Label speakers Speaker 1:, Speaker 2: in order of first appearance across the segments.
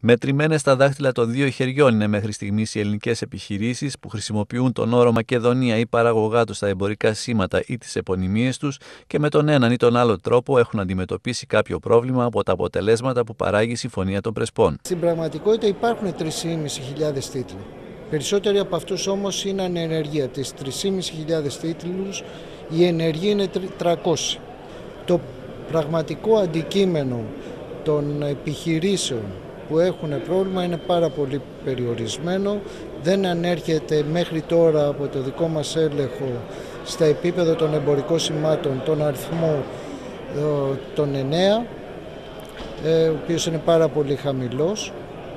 Speaker 1: Μετρημένες στα δάχτυλα των δύο χεριών είναι μέχρι στιγμής οι ελληνικές επιχειρήσεις που χρησιμοποιούν τον όρο Μακεδονία ή παραγωγά τους στα εμπορικά σήματα ή τις επωνυμίες τους και με τον έναν ή τον άλλο τρόπο έχουν αντιμετωπίσει κάποιο πρόβλημα από τα αποτελέσματα που παράγει η Συμφωνία των Πρεσπών.
Speaker 2: Στην πραγματικότητα υπάρχουν 3.500 τίτλοι. Περισσότεροι από αυτούς όμως είναι ανενεργοί. Από τις 3.500 τίτλους η ενεργή είναι 300. Το πραγματικό αντικείμενο των επιχειρήσεων που έχουν πρόβλημα είναι πάρα πολύ περιορισμένο. Δεν ανέρχεται μέχρι τώρα από το δικό μας έλεγχο στα επίπεδα των εμπορικών σημάτων τον αριθμό ε, των 9, ε, ο οποίος είναι πάρα πολύ χαμηλός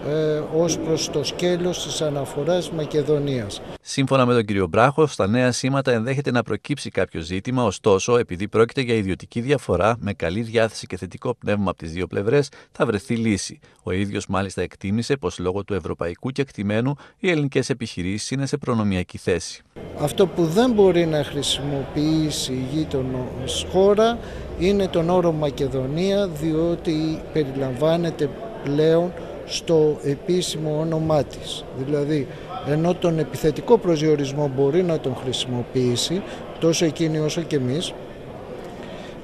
Speaker 2: ε, ως προς το σκέλος της αναφοράς Μακεδονίας.
Speaker 1: Σύμφωνα με τον κύριο Μπράχος, στα νέα σήματα ενδέχεται να προκύψει κάποιο ζήτημα, ωστόσο, επειδή πρόκειται για ιδιωτική διαφορά, με καλή διάθεση και θετικό πνεύμα από τις δύο πλευρές, θα βρεθεί λύση. Ο ίδιος μάλιστα εκτίμησε πως λόγω του ευρωπαϊκού κεκτημένου οι ελληνικές επιχειρήσεις είναι σε προνομιακή θέση.
Speaker 2: Αυτό που δεν μπορεί να χρησιμοποιήσει η γείτονος χώρα είναι τον όρο Μακεδονία, διότι περιλαμβάνεται πλέον στο επίσημο όνομά της. Δηλαδή, ενώ τον επιθετικό προσδιορισμό μπορεί να τον χρησιμοποιήσει, τόσο εκείνη όσο και εμείς,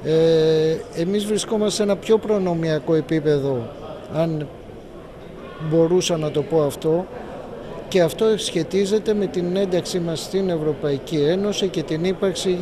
Speaker 2: ε, εμείς βρισκόμαστε σε ένα πιο προνομιακό επίπεδο, αν μπορούσα να το πω αυτό, και αυτό σχετίζεται με την ένταξή μας στην Ευρωπαϊκή Ένωση και την ύπαρξη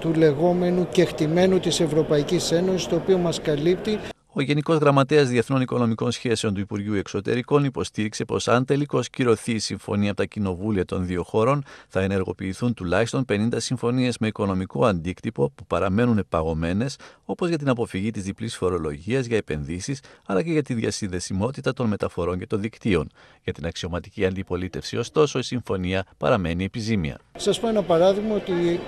Speaker 2: του λεγόμενου κεκτημένου της Ευρωπαϊκής Ένωσης, το οποίο μας καλύπτει
Speaker 1: ο Γενικός Γραμματέας Διεθνών Οικονομικών Σχέσεων του Υπουργείου Εξωτερικών υποστήριξε πως αν τελικώς κυρωθεί η συμφωνία από τα κοινοβούλια των δύο χωρών, θα ενεργοποιηθούν τουλάχιστον 50 συμφωνίες με οικονομικό αντίκτυπο που παραμένουν παγωμένες, όπως για την αποφυγή της διπλής φορολογίας για επενδύσεις, αλλά και για τη διασυνδεσιμότητα των μεταφορών και των δικτύων. Για την αξιωματική αντιπολίτευση, ωστόσο, η συμφωνία παραμένει επιζήμια.
Speaker 2: Σας πω ένα παράδειγμα ότι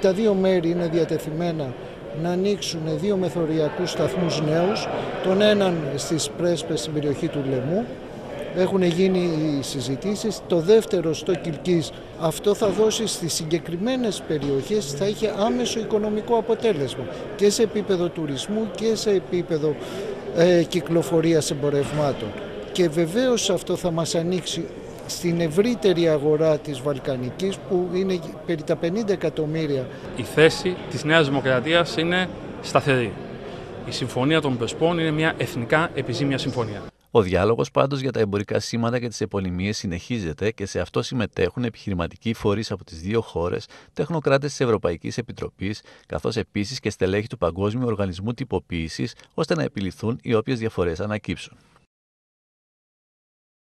Speaker 2: τα δύο μέρη είναι διατεθειμένα να ανοίξουν δύο μεθοριακούς σταθμούς νέους, τον έναν στις Πρέσπες στην περιοχή του Λεμού, έχουν γίνει οι συζητήσεις, το δεύτερο στο Κιλκής, αυτό θα δώσει στις συγκεκριμένες περιοχές, θα είχε άμεσο οικονομικό αποτέλεσμα και σε επίπεδο τουρισμού και σε επίπεδο ε, κυκλοφορίας εμπορευμάτων. Και βεβαίως αυτό θα μας ανοίξει στην ευρύτερη αγορά της Βαλκανικής που είναι περί τα 50 εκατομμύρια.
Speaker 3: Η θέση της Νέας Δημοκρατίας είναι σταθερή. Η Συμφωνία των Πεσπών είναι μια εθνικά επιζήμια συμφωνία.
Speaker 1: Ο διάλογος πάντως για τα εμπορικά σήματα και τις επωνυμίες συνεχίζεται και σε αυτό συμμετέχουν επιχειρηματικοί φορείς από τις δύο χώρες, τεχνοκράτες της Ευρωπαϊκής Επιτροπής, καθώς επίσης και στελέχη του Παγκόσμιου Οργανισμού Τυποποίησης, ώστε να επιληθούν οι όποιες διαφορές ανακύψουν.